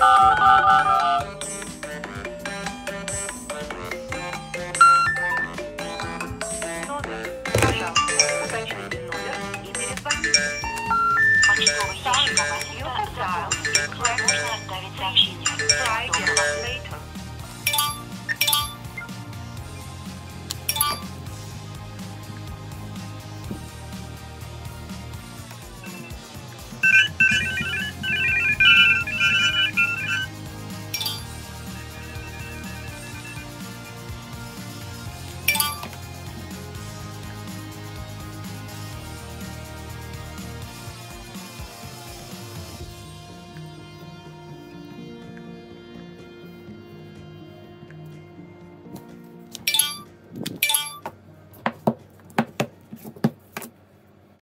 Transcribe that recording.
Oh, my God.